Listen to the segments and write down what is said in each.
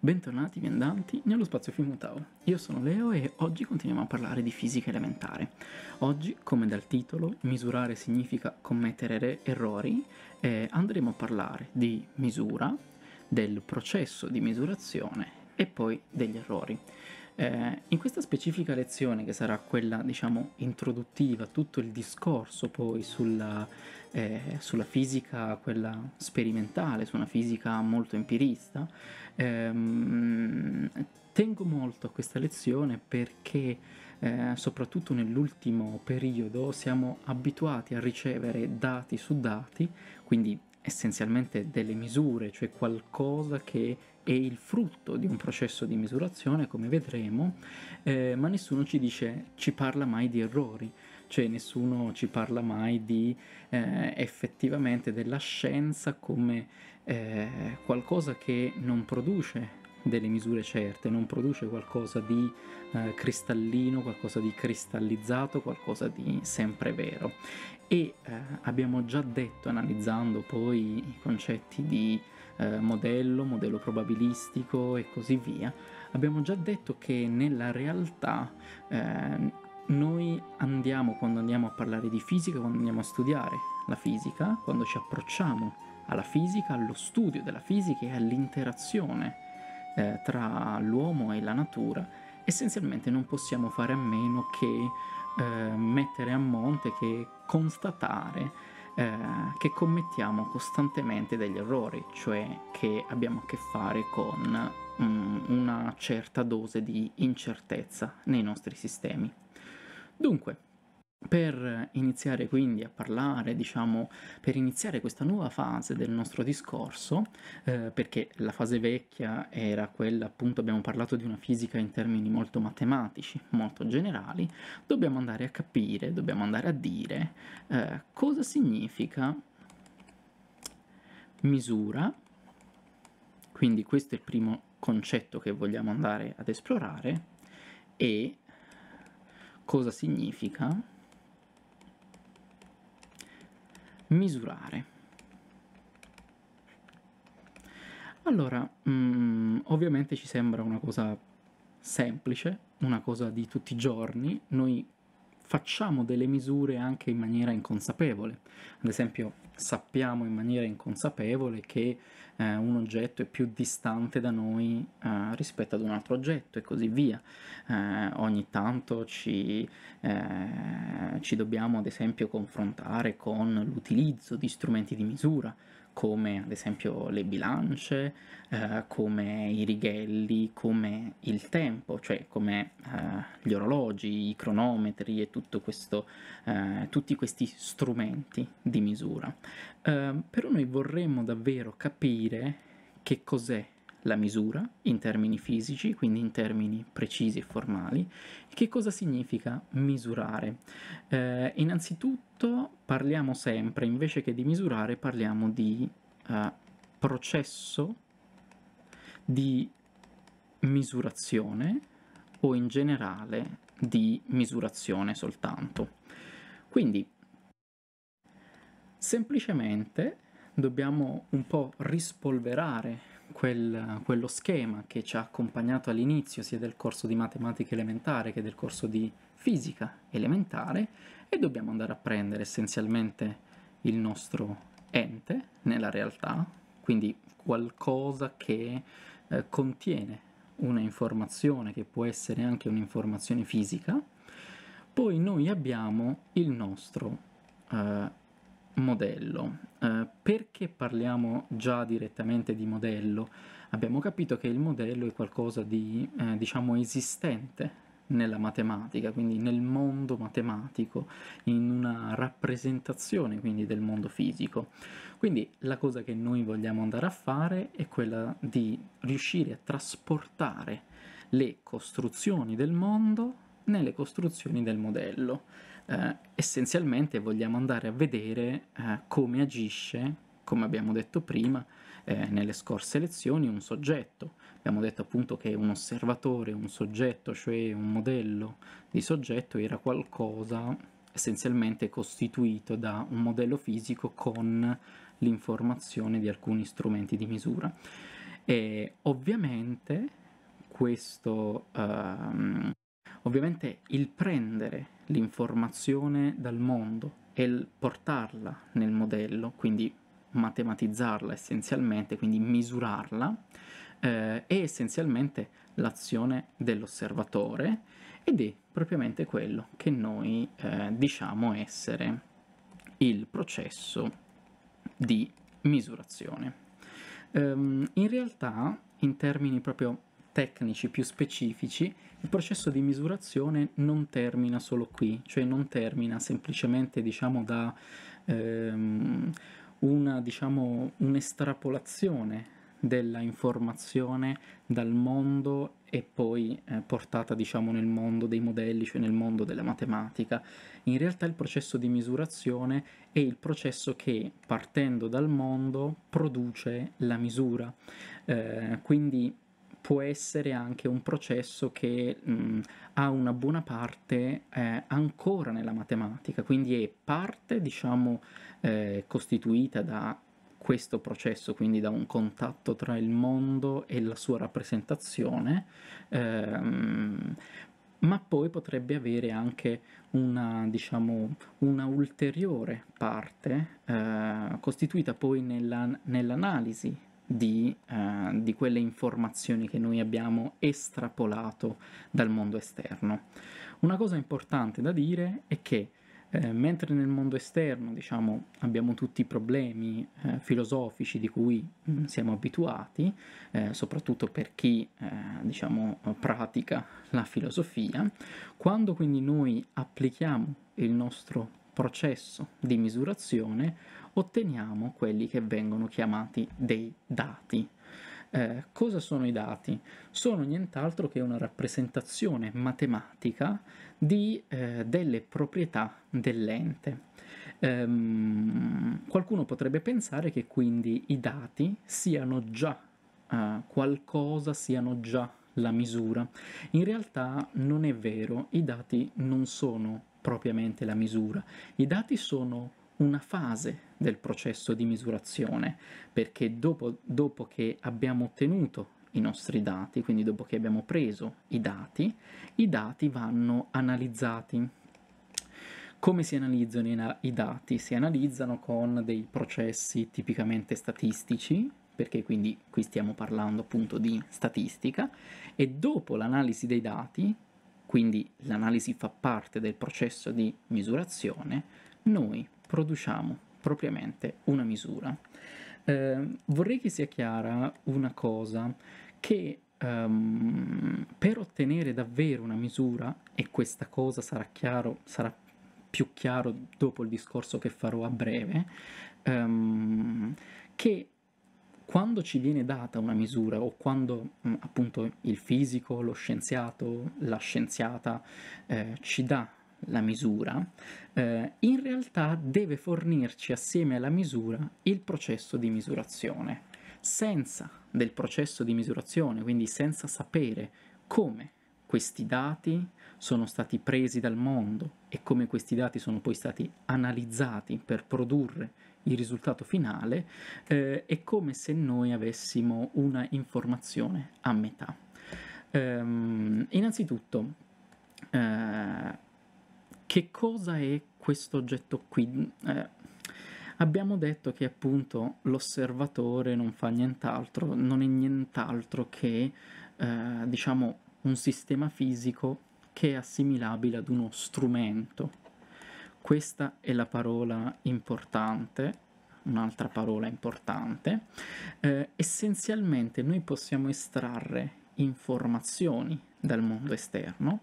Bentornati viandanti nello spazio Fimutao. Io sono Leo e oggi continuiamo a parlare di fisica elementare. Oggi, come dal titolo, misurare significa commettere errori e andremo a parlare di misura, del processo di misurazione e poi degli errori. Eh, in questa specifica lezione, che sarà quella, diciamo, introduttiva, tutto il discorso poi sulla, eh, sulla fisica, quella sperimentale, su una fisica molto empirista, ehm, tengo molto a questa lezione perché eh, soprattutto nell'ultimo periodo siamo abituati a ricevere dati su dati, quindi essenzialmente delle misure, cioè qualcosa che è il frutto di un processo di misurazione, come vedremo, eh, ma nessuno ci dice, ci parla mai di errori, cioè nessuno ci parla mai di eh, effettivamente della scienza come eh, qualcosa che non produce delle misure certe, non produce qualcosa di eh, cristallino, qualcosa di cristallizzato, qualcosa di sempre vero. E eh, abbiamo già detto, analizzando poi i concetti di eh, modello, modello probabilistico e così via, abbiamo già detto che nella realtà eh, noi andiamo, quando andiamo a parlare di fisica, quando andiamo a studiare la fisica, quando ci approcciamo alla fisica, allo studio della fisica e all'interazione eh, tra l'uomo e la natura, essenzialmente non possiamo fare a meno che eh, mettere a monte, che constatare eh, che commettiamo costantemente degli errori, cioè che abbiamo a che fare con um, una certa dose di incertezza nei nostri sistemi. Dunque, per iniziare quindi a parlare, diciamo, per iniziare questa nuova fase del nostro discorso, eh, perché la fase vecchia era quella, appunto, abbiamo parlato di una fisica in termini molto matematici, molto generali, dobbiamo andare a capire, dobbiamo andare a dire eh, cosa significa misura, quindi questo è il primo concetto che vogliamo andare ad esplorare, e cosa significa misurare. Allora, mm, ovviamente ci sembra una cosa semplice, una cosa di tutti i giorni, noi facciamo delle misure anche in maniera inconsapevole. Ad esempio, sappiamo in maniera inconsapevole che eh, un oggetto è più distante da noi eh, rispetto ad un altro oggetto e così via. Eh, ogni tanto ci, eh, ci dobbiamo ad esempio confrontare con l'utilizzo di strumenti di misura come ad esempio le bilance, eh, come i righelli, come il tempo, cioè come eh, gli orologi, i cronometri e questo, eh, tutti questi strumenti di misura. Ehm, però noi vorremmo davvero capire che cos'è la misura in termini fisici, quindi in termini precisi e formali, che cosa significa misurare. Eh, innanzitutto parliamo sempre, invece che di misurare, parliamo di eh, processo di misurazione o in generale di misurazione soltanto. Quindi semplicemente dobbiamo un po' rispolverare quel, quello schema che ci ha accompagnato all'inizio sia del corso di matematica elementare che del corso di fisica elementare e dobbiamo andare a prendere essenzialmente il nostro ente nella realtà, quindi qualcosa che eh, contiene una informazione che può essere anche un'informazione fisica, poi noi abbiamo il nostro eh, modello. Eh, perché parliamo già direttamente di modello? Abbiamo capito che il modello è qualcosa di, eh, diciamo, esistente nella matematica, quindi nel mondo matematico, in una rappresentazione quindi del mondo fisico. Quindi la cosa che noi vogliamo andare a fare è quella di riuscire a trasportare le costruzioni del mondo nelle costruzioni del modello. Eh, essenzialmente vogliamo andare a vedere eh, come agisce, come abbiamo detto prima, eh, nelle scorse lezioni, un soggetto. Abbiamo detto appunto che un osservatore, un soggetto, cioè un modello di soggetto, era qualcosa essenzialmente costituito da un modello fisico con l'informazione di alcuni strumenti di misura. E ovviamente questo, uh, ovviamente il prendere l'informazione dal mondo e il portarla nel modello, quindi matematizzarla essenzialmente, quindi misurarla, eh, è essenzialmente l'azione dell'osservatore ed è propriamente quello che noi eh, diciamo essere il processo di misurazione. Um, in realtà, in termini proprio tecnici più specifici, il processo di misurazione non termina solo qui, cioè non termina semplicemente diciamo, da ehm, una, diciamo, un'estrapolazione della informazione dal mondo e poi eh, portata diciamo nel mondo dei modelli, cioè nel mondo della matematica. In realtà il processo di misurazione è il processo che partendo dal mondo produce la misura. Eh, quindi può essere anche un processo che mh, ha una buona parte eh, ancora nella matematica, quindi è parte diciamo eh, costituita da questo processo, quindi da un contatto tra il mondo e la sua rappresentazione, ehm, ma poi potrebbe avere anche una, diciamo, una ulteriore parte eh, costituita poi nella, nell'analisi di, eh, di, quelle informazioni che noi abbiamo estrapolato dal mondo esterno. Una cosa importante da dire è che eh, mentre nel mondo esterno, diciamo, abbiamo tutti i problemi eh, filosofici di cui mh, mm, siamo abituati, eh, soprattutto per chi, eh, diciamo, pratica la filosofia, quando quindi noi applichiamo il nostro processo di misurazione, otteniamo quelli che vengono chiamati dei dati. Eh, cosa sono i dati? Sono nient'altro che una rappresentazione matematica di eh, delle proprietà dell'ente. Ehm, qualcuno potrebbe pensare che quindi i dati siano già eh, qualcosa, siano già la misura. In realtà non è vero, i dati non sono propriamente la misura, i dati sono una fase del processo di misurazione, perché dopo, dopo che abbiamo ottenuto i nostri dati, quindi dopo che abbiamo preso i dati, i dati vanno analizzati. Come si analizzano i dati? Si analizzano con dei processi tipicamente statistici, perché quindi qui stiamo parlando appunto di statistica, e dopo l'analisi dei dati, quindi l'analisi fa parte del processo di misurazione, noi produciamo propriamente una misura. Eh, vorrei che sia chiara una cosa, che um, per ottenere davvero una misura, e questa cosa sarà, chiaro, sarà più chiaro dopo il discorso che farò a breve, um, che quando ci viene data una misura o quando mh, appunto il fisico, lo scienziato, la scienziata eh, ci dà la misura, eh, in realtà deve fornirci assieme alla misura il processo di misurazione. Senza del processo di misurazione, quindi senza sapere come questi dati sono stati presi dal mondo e come questi dati sono poi stati analizzati per produrre il risultato finale, eh, è come se noi avessimo una informazione a metà. Ehm, innanzitutto, eh, che cosa è questo oggetto qui? Eh, abbiamo detto che appunto l'osservatore non fa nient'altro, non è nient'altro che, eh, diciamo, un sistema fisico che è assimilabile ad uno strumento. Questa è la parola importante, un'altra parola importante. Eh, essenzialmente noi possiamo estrarre informazioni dal mondo esterno,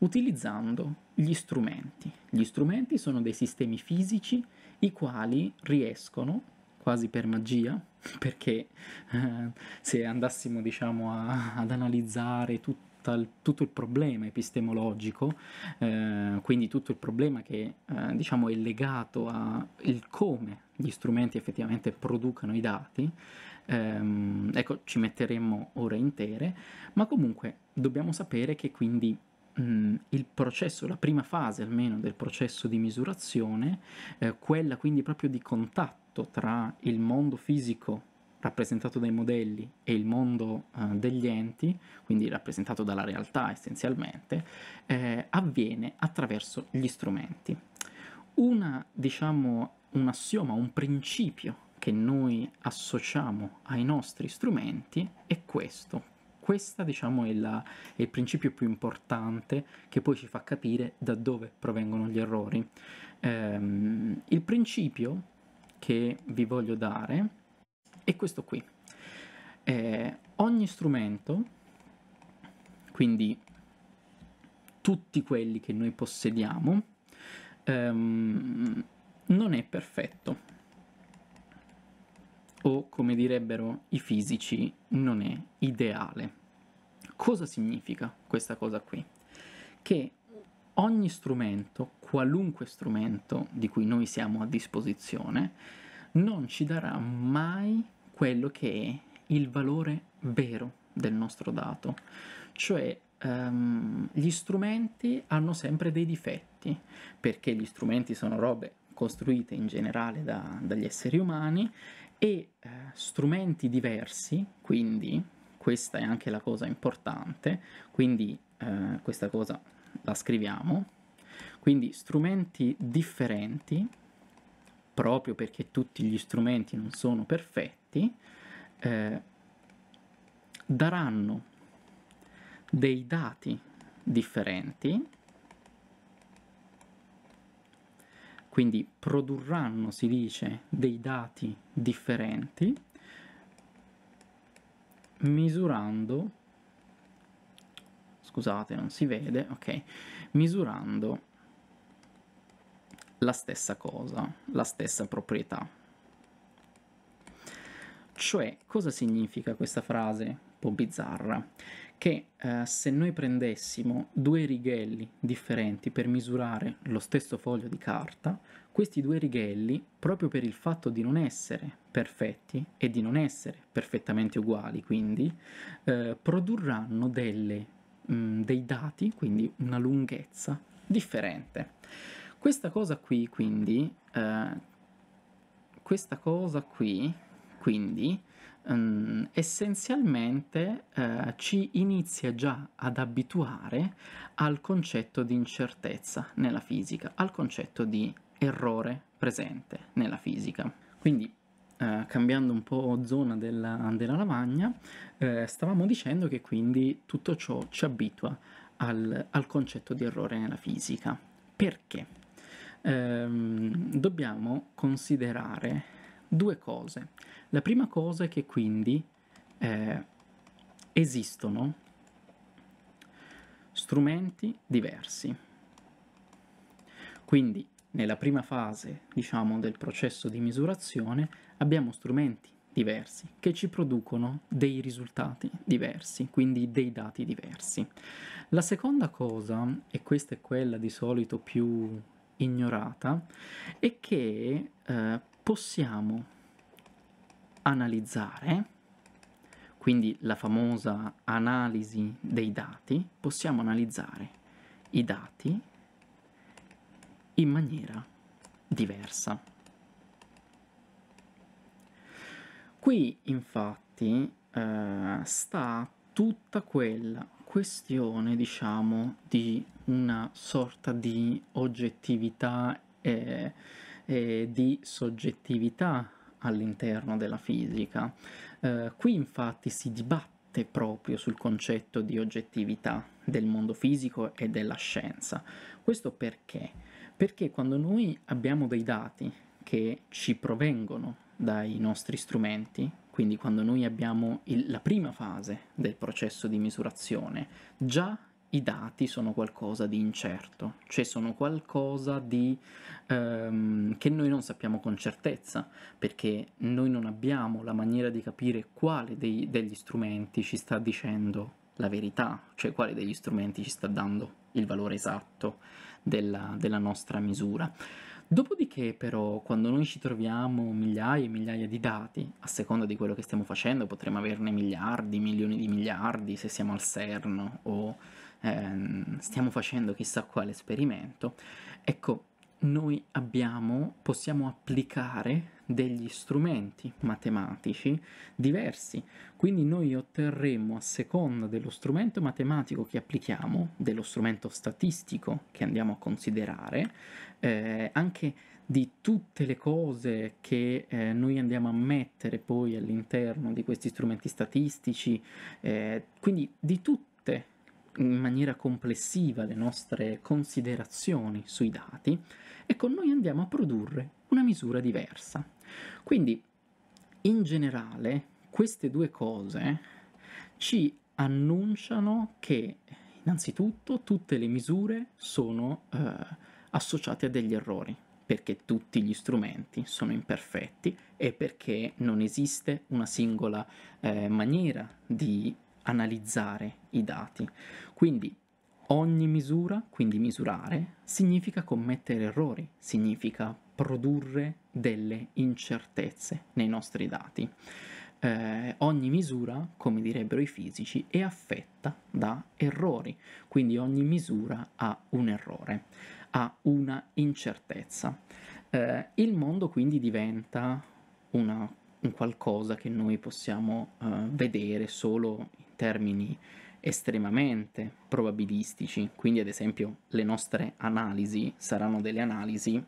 utilizzando gli strumenti. Gli strumenti sono dei sistemi fisici i quali riescono quasi per magia, perché eh, se andassimo diciamo a, ad analizzare tutto il, tutto il problema epistemologico, eh, quindi tutto il problema che eh, diciamo è legato al come gli strumenti effettivamente producano i dati, ehm, ecco ci metteremmo ore intere, ma comunque dobbiamo sapere che quindi Mm, il processo, la prima fase almeno del processo di misurazione, eh, quella quindi proprio di contatto tra il mondo fisico rappresentato dai modelli, e il mondo eh, degli enti, quindi rappresentato dalla realtà essenzialmente, eh, avviene attraverso gli strumenti. Una, diciamo, un assioma, un principio che noi associamo ai nostri strumenti è questo. Questo, diciamo, è, è il principio più importante che poi ci fa capire da dove provengono gli errori. Ehm, il principio che vi voglio dare è questo qui. Eh, ogni strumento, quindi tutti quelli che noi possediamo, ehm, non è perfetto o come direbbero i fisici non è ideale. Cosa significa questa cosa qui? Che ogni strumento, qualunque strumento di cui noi siamo a disposizione, non ci darà mai quello che è il valore vero del nostro dato. Cioè um, gli strumenti hanno sempre dei difetti, perché gli strumenti sono robe costruite in generale da, dagli esseri umani e eh, strumenti diversi, quindi questa è anche la cosa importante, quindi eh, questa cosa la scriviamo, quindi strumenti differenti, proprio perché tutti gli strumenti non sono perfetti, eh, daranno dei dati differenti quindi produrranno, si dice, dei dati differenti misurando, scusate non si vede, ok, misurando la stessa cosa, la stessa proprietà. Cioè, cosa significa questa frase un po' bizzarra? che eh, se noi prendessimo due righelli differenti per misurare lo stesso foglio di carta, questi due righelli, proprio per il fatto di non essere perfetti e di non essere perfettamente uguali, quindi, eh, produrranno delle, mh, mm, dei dati, quindi una lunghezza differente. Questa cosa qui, quindi, eh, questa cosa qui, quindi, um, essenzialmente uh, ci inizia già ad abituare al concetto di incertezza nella fisica, al concetto di errore presente nella fisica. Quindi, uh, cambiando un po' zona della, della lavagna, uh, stavamo dicendo che quindi tutto ciò ci abitua al, al concetto di errore nella fisica. Perché? Um, dobbiamo considerare due cose. La prima cosa è che quindi eh, esistono strumenti diversi. Quindi nella prima fase, diciamo, del processo di misurazione abbiamo strumenti diversi che ci producono dei risultati diversi, quindi dei dati diversi. La seconda cosa, e questa è quella di solito più ignorata, è che eh, possiamo analizzare, quindi la famosa analisi dei dati, possiamo analizzare i dati in maniera diversa. Qui infatti eh, sta tutta quella questione, diciamo, di una sorta di oggettività e, e di soggettività all'interno della fisica. Eh, qui infatti si dibatte proprio sul concetto di oggettività del mondo fisico e della scienza. Questo perché? Perché quando noi abbiamo dei dati che ci provengono dai nostri strumenti, quindi quando noi abbiamo il, la prima fase del processo di misurazione, già i dati sono qualcosa di incerto, cioè sono qualcosa di, ehm, che noi non sappiamo con certezza, perché noi non abbiamo la maniera di capire quale dei, degli strumenti ci sta dicendo la verità, cioè quale degli strumenti ci sta dando il valore esatto della, della nostra misura. Dopodiché però quando noi ci troviamo migliaia e migliaia di dati, a seconda di quello che stiamo facendo, potremmo averne miliardi, milioni di miliardi se siamo al CERN o ehm, stiamo facendo chissà quale esperimento, ecco, noi abbiamo, possiamo applicare degli strumenti matematici diversi, quindi noi otterremo a seconda dello strumento matematico che applichiamo, dello strumento statistico che andiamo a considerare, eh, anche di tutte le cose che eh, noi andiamo a mettere poi all'interno di questi strumenti statistici, eh, quindi di tutte in maniera complessiva le nostre considerazioni sui dati, ecco noi andiamo a produrre una misura diversa. Quindi in generale queste due cose ci annunciano che innanzitutto tutte le misure sono eh, associate a degli errori perché tutti gli strumenti sono imperfetti e perché non esiste una singola eh, maniera di analizzare i dati. Quindi ogni misura, quindi misurare, significa commettere errori, significa produrre delle incertezze nei nostri dati. Eh, ogni misura, come direbbero i fisici, è affetta da errori, quindi ogni misura ha un errore, ha una incertezza. Eh, il mondo quindi diventa una, un qualcosa che noi possiamo eh, vedere solo in termini estremamente probabilistici, quindi ad esempio le nostre analisi saranno delle analisi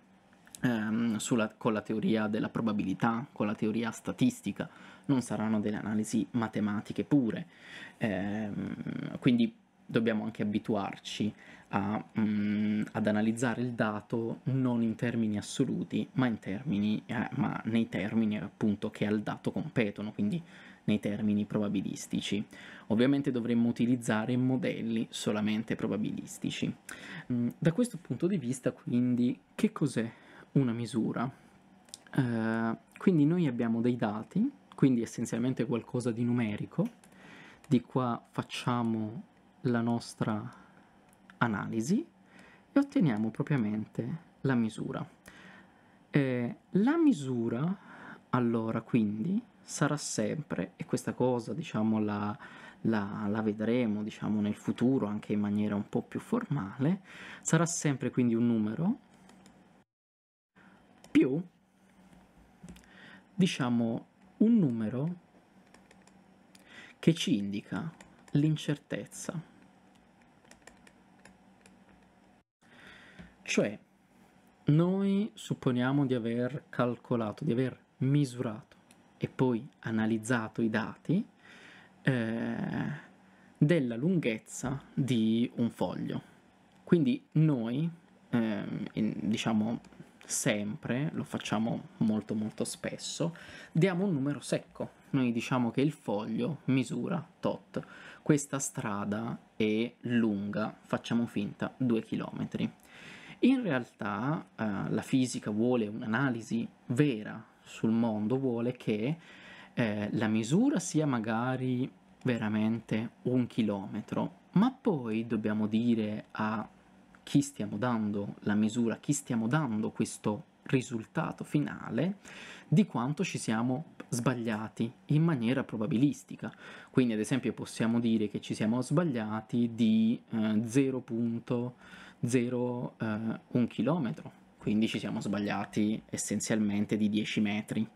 ehm, sulla, con la teoria della probabilità, con la teoria statistica, non saranno delle analisi matematiche pure. Ehm, quindi dobbiamo anche abituarci a, um, ad analizzare il dato non in termini assoluti, ma, in termini, eh, ma nei termini appunto che al dato competono, quindi nei termini probabilistici. Ovviamente dovremmo utilizzare modelli solamente probabilistici. Mm, da questo punto di vista, quindi, che cos'è una misura. Uh, quindi noi abbiamo dei dati, quindi essenzialmente qualcosa di numerico, di qua facciamo la nostra analisi e otteniamo propriamente la misura. Eh, la misura, allora, quindi, sarà sempre, e questa cosa, diciamo, la, la, la, vedremo, diciamo, nel futuro anche in maniera un po' più formale, sarà sempre quindi un numero più, diciamo, un numero che ci indica l'incertezza. Cioè, noi supponiamo di aver calcolato, di aver misurato e poi analizzato i dati eh, della lunghezza di un foglio. Quindi noi, eh, in, diciamo, sempre, lo facciamo molto molto spesso, diamo un numero secco. Noi diciamo che il foglio misura tot. Questa strada è lunga, facciamo finta 2 km. In realtà eh, la fisica vuole un'analisi vera sul mondo, vuole che eh, la misura sia magari veramente un chilometro, ma poi dobbiamo dire a chi stiamo dando la misura, chi stiamo dando questo risultato finale, di quanto ci siamo sbagliati in maniera probabilistica. Quindi ad esempio possiamo dire che ci siamo sbagliati di eh, 0.01 km, quindi ci siamo sbagliati essenzialmente di 10 metri.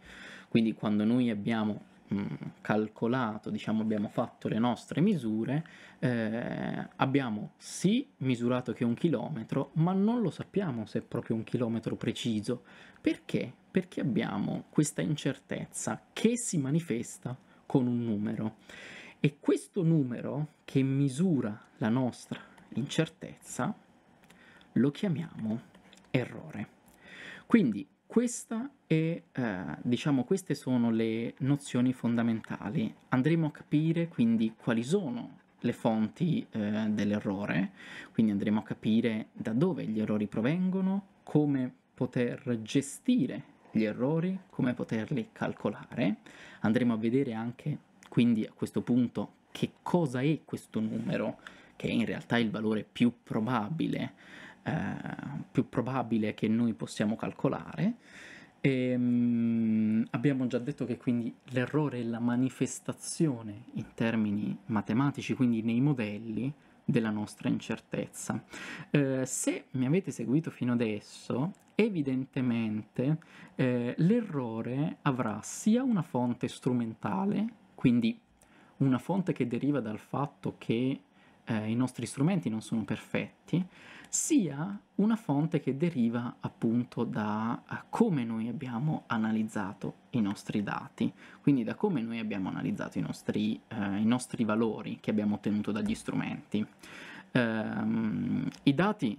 Quindi quando noi abbiamo calcolato, diciamo abbiamo fatto le nostre misure, eh, abbiamo sì misurato che è un chilometro, ma non lo sappiamo se è proprio un chilometro preciso. Perché? Perché abbiamo questa incertezza che si manifesta con un numero. E questo numero che misura la nostra incertezza lo chiamiamo errore. Quindi è, eh, diciamo, queste sono le nozioni fondamentali. Andremo a capire quindi quali sono le fonti eh, dell'errore, quindi andremo a capire da dove gli errori provengono, come poter gestire gli errori, come poterli calcolare. Andremo a vedere anche quindi a questo punto che cosa è questo numero, che è in realtà il valore più probabile più probabile che noi possiamo calcolare. E, um, abbiamo già detto che quindi l'errore è la manifestazione in termini matematici, quindi nei modelli, della nostra incertezza. Eh, se mi avete seguito fino adesso, evidentemente eh, l'errore avrà sia una fonte strumentale, quindi una fonte che deriva dal fatto che eh, i nostri strumenti non sono perfetti, sia una fonte che deriva appunto da uh, come noi abbiamo analizzato i nostri dati, quindi da come noi abbiamo analizzato i nostri, uh, i nostri valori che abbiamo ottenuto dagli strumenti. Uh, I dati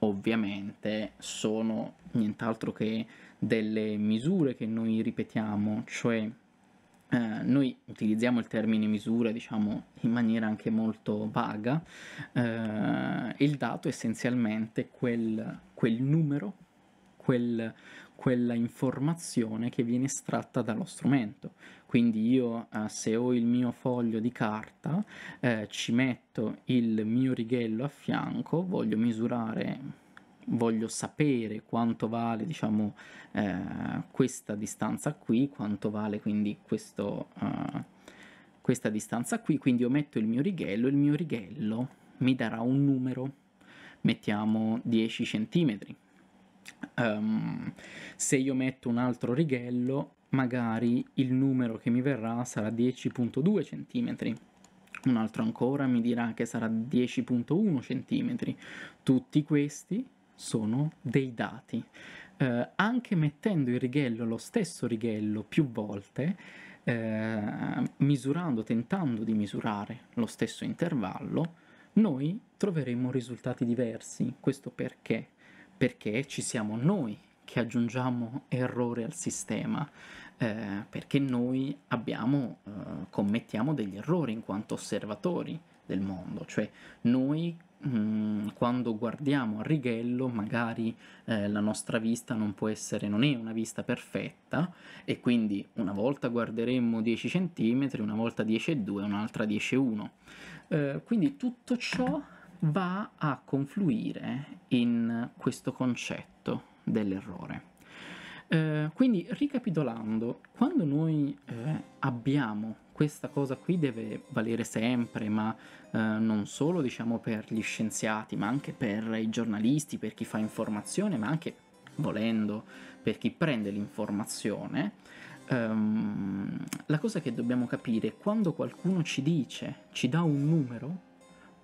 ovviamente sono nient'altro che delle misure che noi ripetiamo, cioè eh, noi utilizziamo il termine misura, diciamo, in maniera anche molto vaga, eh, il dato è essenzialmente quel, quel numero, quel, quella informazione che viene estratta dallo strumento. Quindi io eh, se ho il mio foglio di carta, eh, ci metto il mio righello a fianco, voglio misurare voglio sapere quanto vale diciamo eh, questa distanza qui quanto vale quindi questo, uh, questa distanza qui. Quindi io metto il mio righello il mio righello mi darà un numero. Mettiamo 10 centimetri. Um, se io metto un altro righello magari il numero che mi verrà sarà 10.2 centimetri. Un altro ancora mi dirà che sarà 10.1 centimetri. Tutti questi sono dei dati. Eh, anche mettendo il righello, lo stesso righello, più volte, eh, misurando, tentando di misurare lo stesso intervallo, noi troveremo risultati diversi. Questo perché? Perché ci siamo noi che aggiungiamo errore al sistema, eh, perché noi abbiamo, eh, commettiamo degli errori in quanto osservatori del mondo, cioè noi Mm, quando guardiamo a righello magari eh, la nostra vista non può essere, non è una vista perfetta e quindi una volta guarderemmo 10 cm, una volta 10,2, un'altra 10,1. Eh, quindi tutto ciò va a confluire in questo concetto dell'errore. Eh, quindi ricapitolando, quando noi eh, abbiamo questa cosa qui deve valere sempre, ma eh, non solo diciamo per gli scienziati, ma anche per i giornalisti, per chi fa informazione, ma anche volendo per chi prende l'informazione. Um, la cosa che dobbiamo capire è quando qualcuno ci dice, ci dà un numero,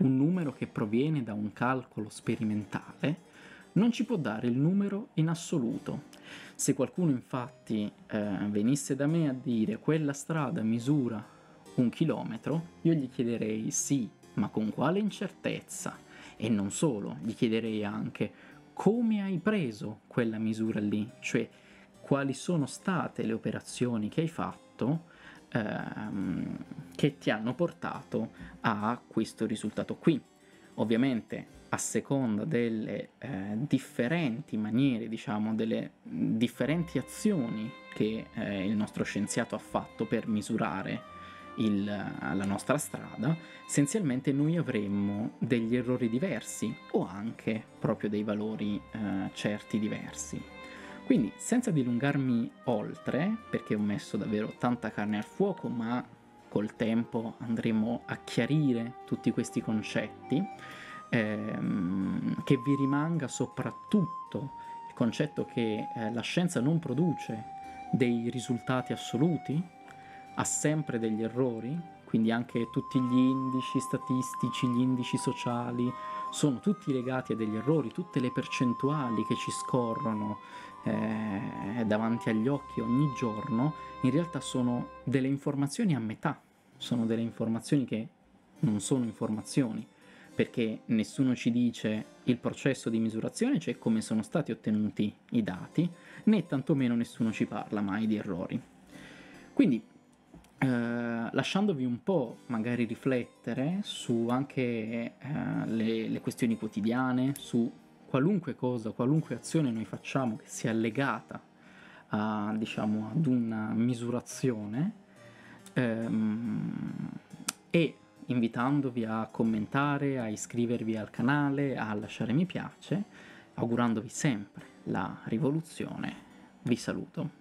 un numero che proviene da un calcolo sperimentale, non ci può dare il numero in assoluto. Se qualcuno infatti eh, venisse da me a dire quella strada misura un chilometro, io gli chiederei sì, ma con quale incertezza? E non solo, gli chiederei anche come hai preso quella misura lì, cioè quali sono state le operazioni che hai fatto ehm, che ti hanno portato a questo risultato qui. Ovviamente a seconda delle eh, differenti maniere, diciamo, delle differenti azioni che eh, il nostro scienziato ha fatto per misurare il, la nostra strada, essenzialmente noi avremmo degli errori diversi o anche proprio dei valori eh, certi diversi. Quindi, senza dilungarmi oltre, perché ho messo davvero tanta carne al fuoco, ma col tempo andremo a chiarire tutti questi concetti, ehm, che vi rimanga soprattutto il concetto che eh, la scienza non produce dei risultati assoluti, ha sempre degli errori, quindi anche tutti gli indici statistici, gli indici sociali, sono tutti legati a degli errori, tutte le percentuali che ci scorrono eh, davanti agli occhi ogni giorno, in realtà sono delle informazioni a metà, sono delle informazioni che non sono informazioni, perché nessuno ci dice il processo di misurazione, cioè come sono stati ottenuti i dati, né tantomeno nessuno ci parla mai di errori. Quindi, eh, lasciandovi un po' magari riflettere su anche eh, le, le questioni quotidiane, su qualunque cosa, qualunque azione noi facciamo che sia legata a, diciamo, ad una misurazione, ehm, e invitandovi a commentare, a iscrivervi al canale, a lasciare mi piace, augurandovi sempre la rivoluzione. Vi saluto.